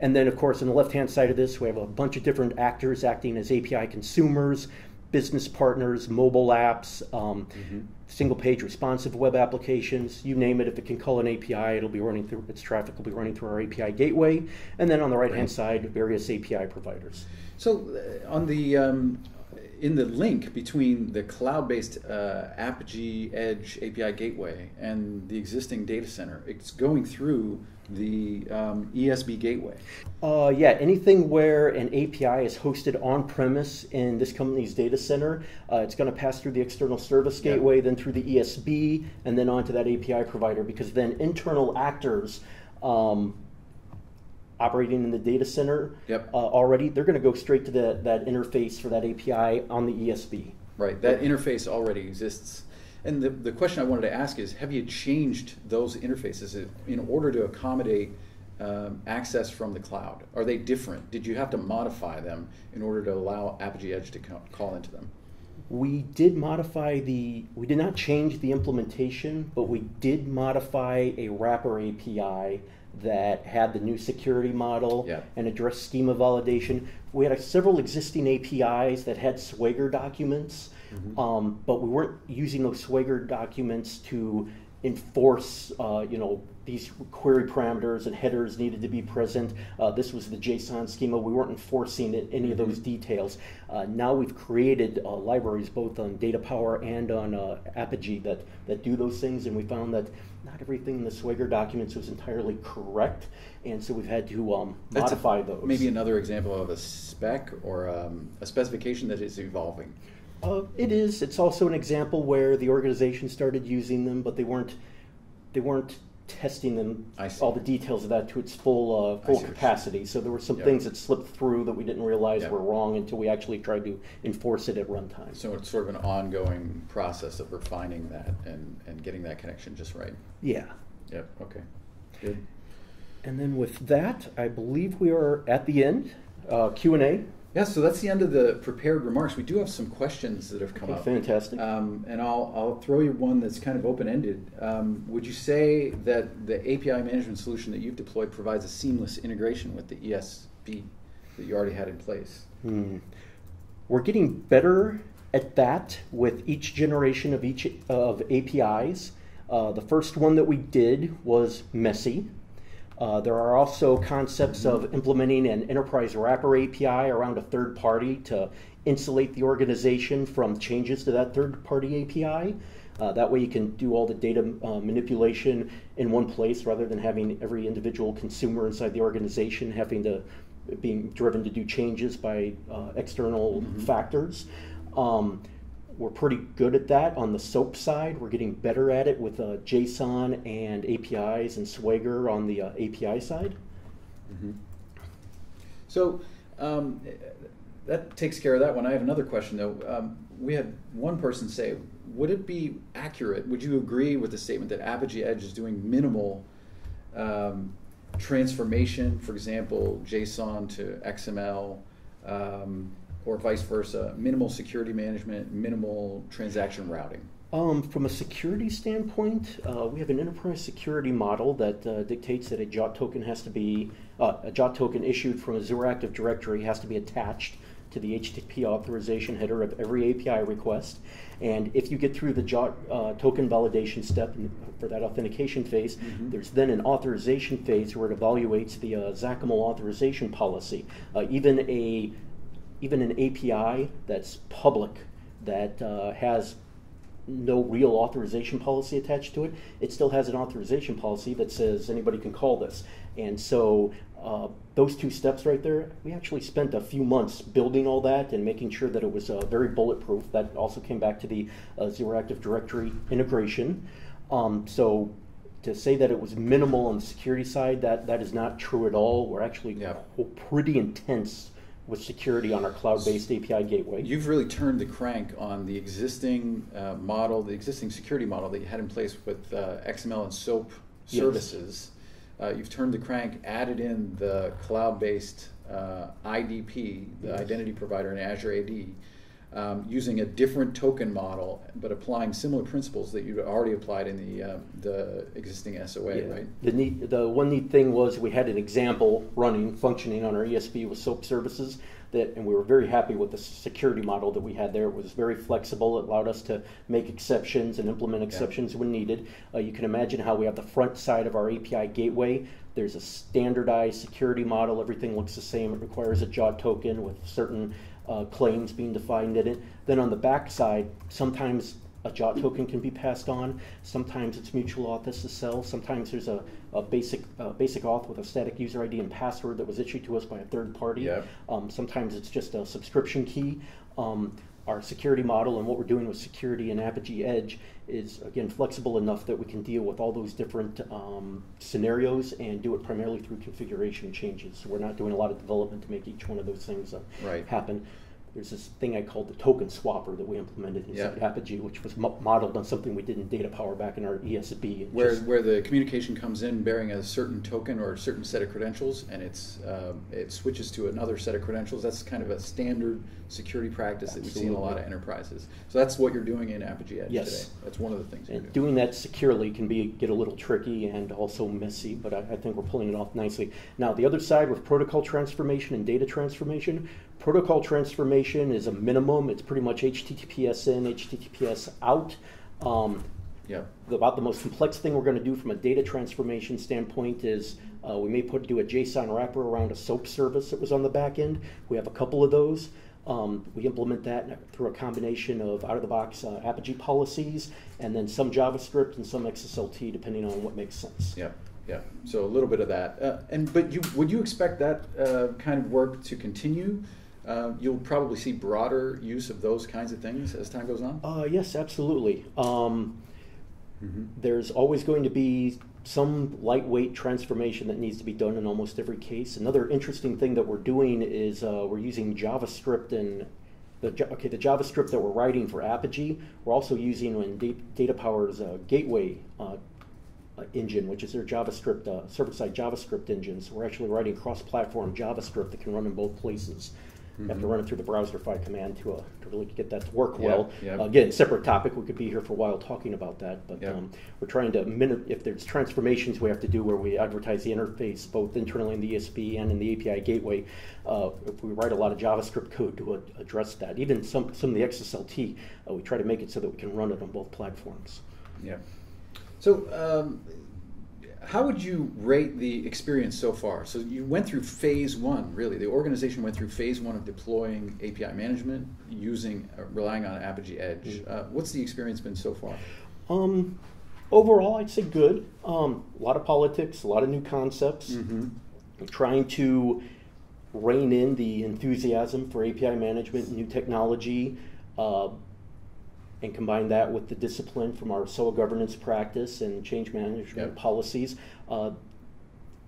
And then, of course, on the left hand side of this, we have a bunch of different actors acting as API consumers, business partners, mobile apps, um, mm-hmm. single page responsive web applications, you name it. If it can call an API, it'll be running through its traffic will be running through our API gateway. And then on the right hand side, various API providers. So uh, on the um, in the link between the cloud-based uh, Apigee Edge API gateway and the existing data center, it's going through the um, ESB gateway. Uh, yeah, anything where an API is hosted on premise in this company's data center, uh, it's going to pass through the external service gateway, yeah. then through the ESB, and then onto that API provider because then internal actors. Um, operating in the data center yep. uh, already, they're going to go straight to the, that interface for that API on the ESB. Right, that interface already exists. And the, the question I wanted to ask is have you changed those interfaces in order to accommodate um, access from the cloud? Are they different? Did you have to modify them in order to allow Apigee Edge to call into them? We did modify the, we did not change the implementation, but we did modify a wrapper API that had the new security model yeah. and addressed schema validation. We had several existing APIs that had Swagger documents, mm-hmm. um, but we weren't using those Swagger documents to enforce, uh, you know, these query parameters and headers needed to be present. Uh, this was the JSON schema. We weren't enforcing it, any of those mm-hmm. details. Uh, now we've created uh, libraries both on Data Power and on uh, Apigee that, that do those things, and we found that not everything in the Swagger documents was entirely correct, and so we've had to um, modify a, those. Maybe another example of a spec or um, a specification that is evolving. Uh, it is. It's also an example where the organization started using them, but they weren't they weren't testing them all the details of that to its full uh, full capacity. So there were some yep. things that slipped through that we didn't realize yep. were wrong until we actually tried to enforce it at runtime. So it's sort of an ongoing process of refining that and, and getting that connection just right. Yeah. Yep. Okay. Good. And then with that, I believe we are at the end. Uh, Q and A. Yeah, so that's the end of the prepared remarks. We do have some questions that have come okay, up. Fantastic. Um, and I'll, I'll throw you one that's kind of open ended. Um, would you say that the API management solution that you've deployed provides a seamless integration with the ESB that you already had in place? Hmm. We're getting better at that with each generation of each of APIs. Uh, the first one that we did was messy uh, there are also concepts of implementing an enterprise wrapper API around a third party to insulate the organization from changes to that third party API. Uh, that way, you can do all the data uh, manipulation in one place rather than having every individual consumer inside the organization having to being driven to do changes by uh, external mm-hmm. factors. Um, we're pretty good at that on the SOAP side. We're getting better at it with uh, JSON and APIs and Swagger on the uh, API side. Mm-hmm. So um, that takes care of that one. I have another question though. Um, we had one person say, would it be accurate? Would you agree with the statement that Apigee Edge is doing minimal um, transformation, for example, JSON to XML? Um, or vice versa, minimal security management, minimal transaction routing? Um, from a security standpoint, uh, we have an enterprise security model that uh, dictates that a JWT token has to be uh, a JWT token issued from Azure Active Directory has to be attached to the HTTP authorization header of every API request. And if you get through the JWT uh, token validation step for that authentication phase, mm-hmm. there's then an authorization phase where it evaluates the uh, authorization policy. Uh, even a even an API that's public that uh, has no real authorization policy attached to it, it still has an authorization policy that says anybody can call this. And so uh, those two steps right there, we actually spent a few months building all that and making sure that it was uh, very bulletproof. That also came back to the uh, Azure Active Directory integration. Um, so to say that it was minimal on the security side, that, that is not true at all. We're actually Yeah. pretty intense with security on our cloud-based API gateway. You've really turned the crank on the existing uh, model, the existing security model that you had in place with uh, XML and SOAP Yes. services. Uh, you've turned the crank, added in the cloud-based uh, IDP, the Yes. identity provider in Azure AD, um, using a different token model, but applying similar principles that you'd already applied in the uh, the existing SOA, Yeah. right? The neat, the one neat thing was we had an example running, functioning on our ESB with SOAP services that, and we were very happy with the security model that we had there. It was very flexible. It allowed us to make exceptions and implement exceptions when needed. Uh, you can imagine how we have the front side of our API gateway. There's a standardized security model. Everything looks the same. It requires a JWT token with certain uh, claims being defined in it. Then on the back side, sometimes a JWT token can be passed on. Sometimes it's mutual auth SSL. Sometimes there's a, a basic uh, basic auth with a static user ID and password that was issued to us by a third party. Yep. Um, sometimes it's just a subscription key. Um, our security model and what we're doing with security and Apigee Edge is again flexible enough that we can deal with all those different um, scenarios and do it primarily through configuration changes. So we're not doing a lot of development to make each one of those things uh, Right. happen. There's this thing I called the token swapper that we implemented in Yeah. Apigee, which was mo- modeled on something we did in Data Power back in our ESB. Where, just- where the communication comes in bearing a certain token or a certain set of credentials, and it's um, it switches to another set of credentials. That's kind of a standard security practice that we see in a lot of enterprises. So that's what you're doing in Apigee Edge Yes. today. That's one of the things And doing. doing that securely can be get a little tricky and also messy, but I, I think we're pulling it off nicely. Now, the other side with protocol transformation and data transformation, protocol transformation is a minimum. It's pretty much HTTPS in, HTTPS out. Um, Yeah. about the most complex thing we're going to do from a data transformation standpoint is uh, we may put do a JSON wrapper around a SOAP service that was on the back end. We have a couple of those. Um, we implement that through a combination of out-of-the-box uh, Apigee policies and then some JavaScript and some XSLT, depending on what makes sense. Yeah, yeah. So a little bit of that, uh, and but you would you expect that uh, kind of work to continue? Uh, you'll probably see broader use of those kinds of things as time goes on. Uh, yes, absolutely. Um, Mm-hmm. there's always going to be some lightweight transformation that needs to be done in almost every case. Another interesting thing that we're doing is uh, we're using JavaScript and the okay the JavaScript that we're writing for Apigee. We're also using in Da- Data Power's uh, Gateway uh, uh, engine, which is their JavaScript uh, server-side JavaScript engine. So we're actually writing cross-platform JavaScript that can run in both places. You have to run it through the browserify command to, uh, to really get that to work Yeah, well. yeah. Uh, again, separate topic. We could be here for a while talking about that, but Yeah. um, we're trying to min- if there's transformations we have to do where we advertise the interface both internally in the ESB and in the API gateway. Uh, if we write a lot of JavaScript code to ad- address that, even some some of the XSLT, uh, we try to make it so that we can run it on both platforms. Yeah. So, um, how would you rate the experience so far? So, you went through phase one, really. The organization went through phase one of deploying API management using, uh, relying on Apigee Edge. Mm-hmm. Uh, what's the experience been so far? Um, overall, I'd say good. Um, a lot of politics, a lot of new concepts. Mm-hmm. trying to rein in the enthusiasm for API management, new technology, uh, and combine that with the discipline from our SOA governance practice and change management Yep. policies. Uh,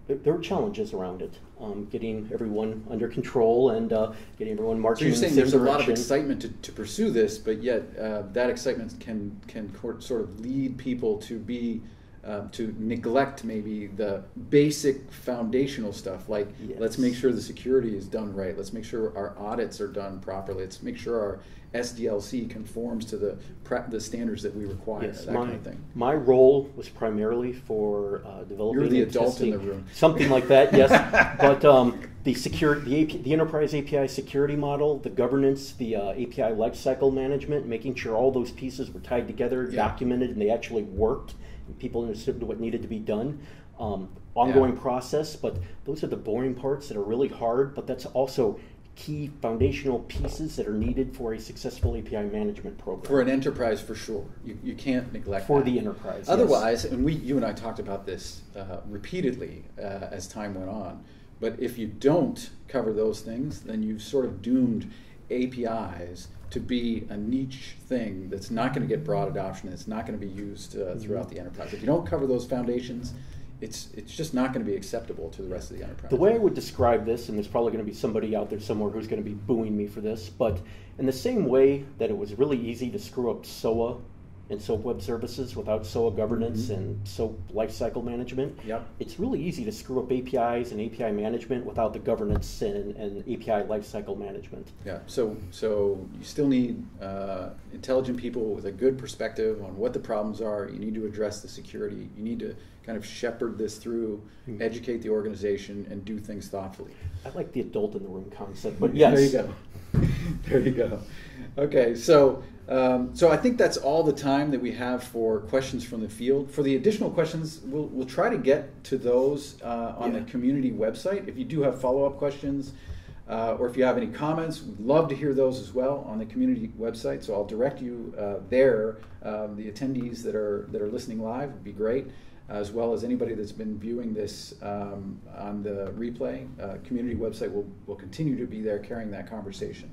there, are challenges around it, um, getting everyone under control and uh, getting everyone marching. So you're in saying the there's same a lot of excitement to, to pursue this, but yet uh, that excitement can can sort of lead people to be uh, to neglect maybe the basic foundational stuff, like let's make sure the security is done right. Let's make sure our audits are done properly. Let's make sure our SDLC conforms to the the standards that we require. Yes, that my, kind of thing. my role was primarily for uh, developing. You're the adult in the room. Something like that, yes. but um, the secure, the, AP, the enterprise API security model, the governance, the uh, API lifecycle management, making sure all those pieces were tied together, Yeah. documented, and they actually worked, and people understood what needed to be done. Um, ongoing Yeah. process, but those are the boring parts that are really hard. But that's also key foundational pieces that are needed for a successful API management program For an enterprise, for sure, you, you can't neglect for that. the enterprise. yes. Otherwise, and we, you and I talked about this uh, repeatedly uh, as time went on. But if you don't cover those things, then you've sort of doomed APIs to be a niche thing that's not going to get broad adoption. It's not going to be used uh, throughout the enterprise. If you don't cover those foundations, it's it's just not going to be acceptable to the rest of the enterprise. The way I would describe this, and there's probably going to be somebody out there somewhere who's going to be booing me for this, but in the same way that it was really easy to screw up SOA and SOAP web services without SOA governance Mhm. and SOAP lifecycle management, Yep. it's really easy to screw up APIs and API management without the governance and, and API lifecycle management. Yeah, so so you still need uh, intelligent people with a good perspective on what the problems are. You need to address the security. You need to kind of shepherd this through, Mhm. educate the organization, and do things thoughtfully. I like the adult in the room concept, but yes. There you go. there you go. Okay, so um, so I think that's all the time that we have for questions from the field. For the additional questions, we'll we'll try to get to those uh, on Yeah. the community website. If you do have follow up questions. Uh, or if you have any comments, we'd love to hear those as well on the community website. So I'll direct you uh, there. Um, the attendees that are that are listening live would be great, as well as anybody that's been viewing this um, on the replay. Uh, community website will will continue to be there carrying that conversation.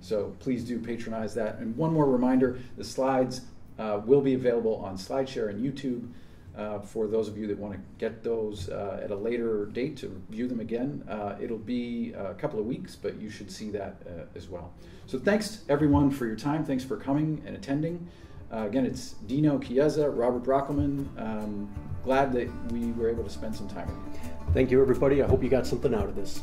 So please do patronize that. And one more reminder: the slides uh, will be available on SlideShare and YouTube. Uh, for those of you that want to get those uh, at a later date to view them again, uh, it'll be a couple of weeks, but you should see that uh, as well. So thanks everyone for your time. Thanks for coming and attending. Uh, again, it's Dino Chiesa, Robert Broeckelmann. Um, glad that we were able to spend some time with you. Thank you, everybody. I hope you got something out of this.